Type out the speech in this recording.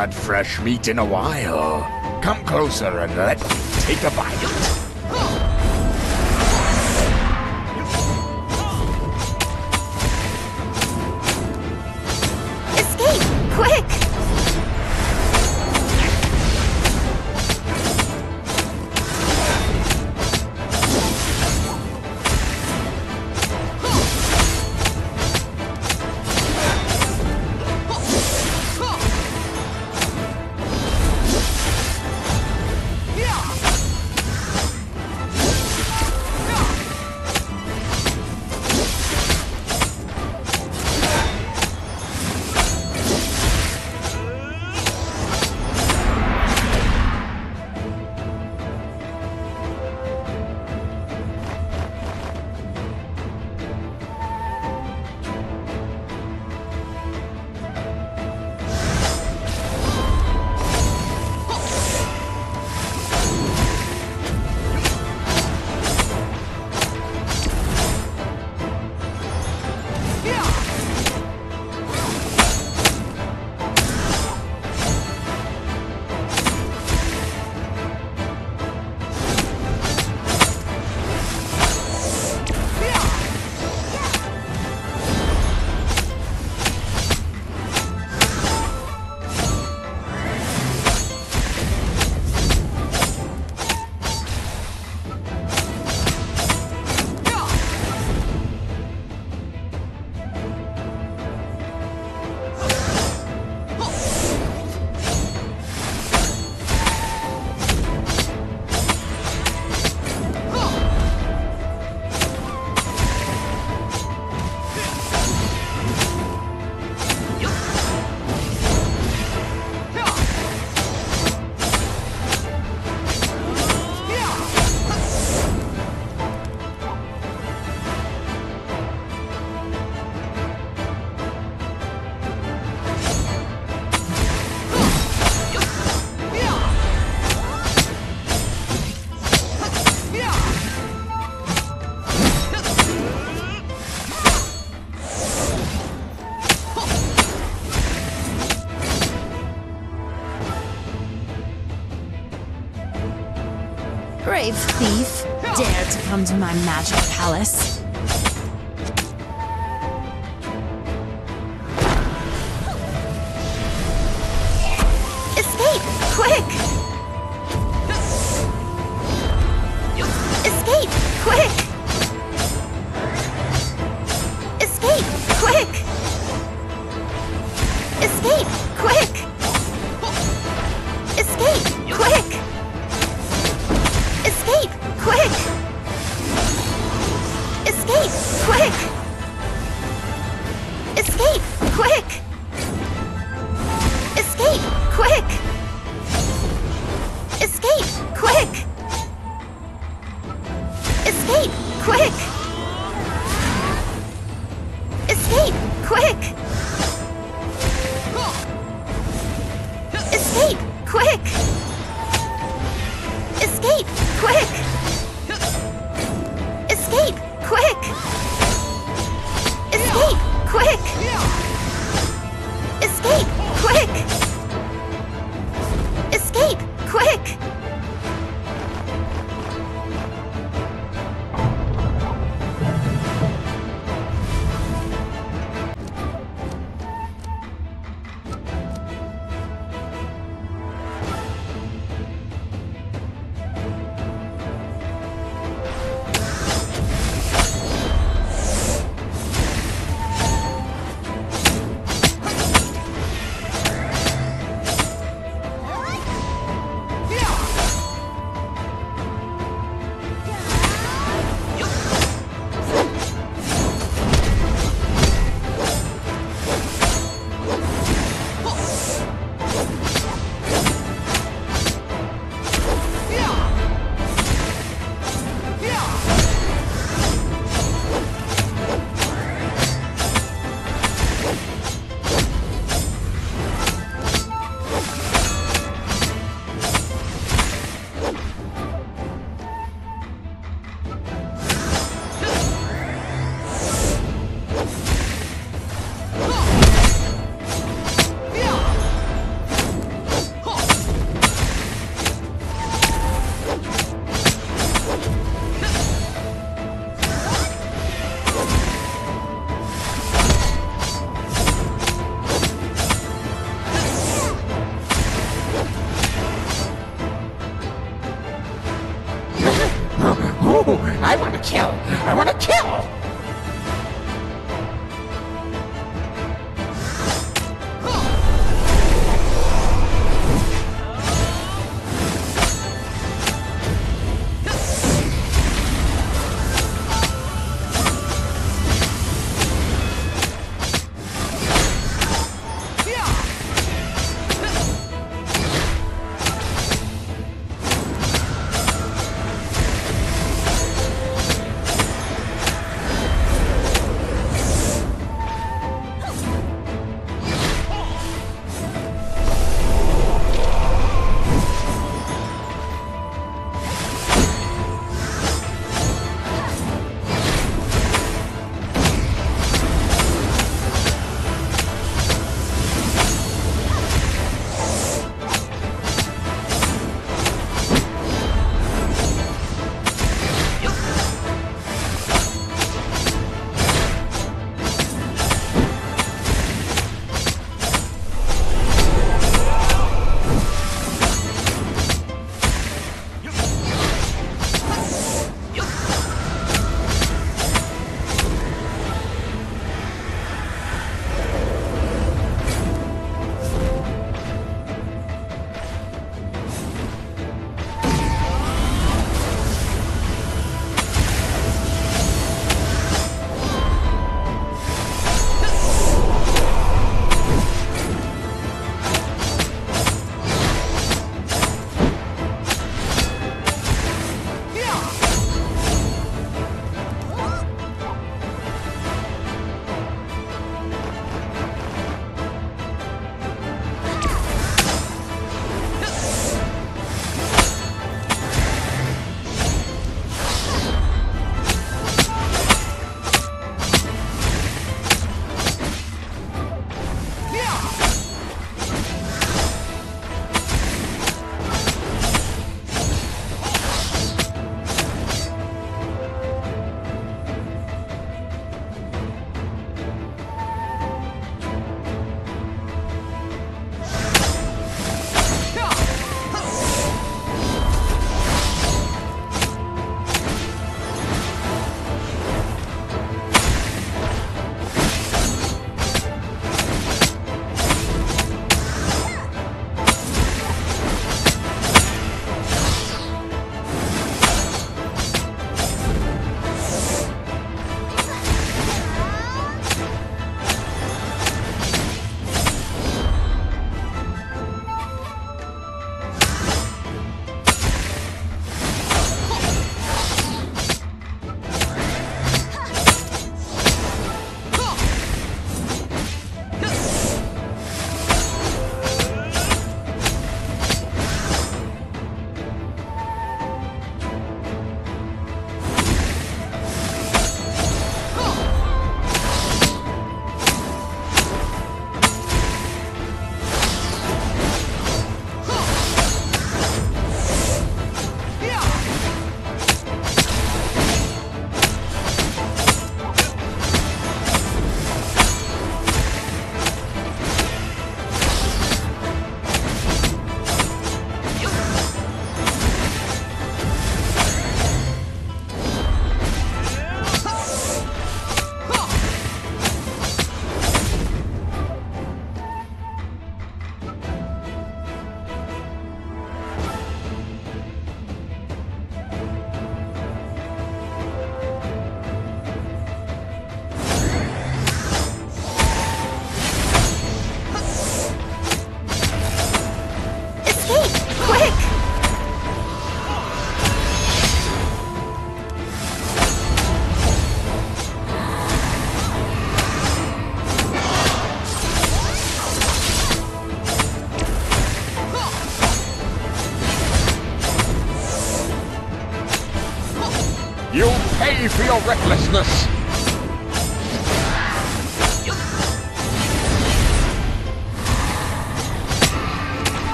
had fresh meat in a while. Come closer and let's take a bite. come to my magic palace. Quick! Kill. I want to kill.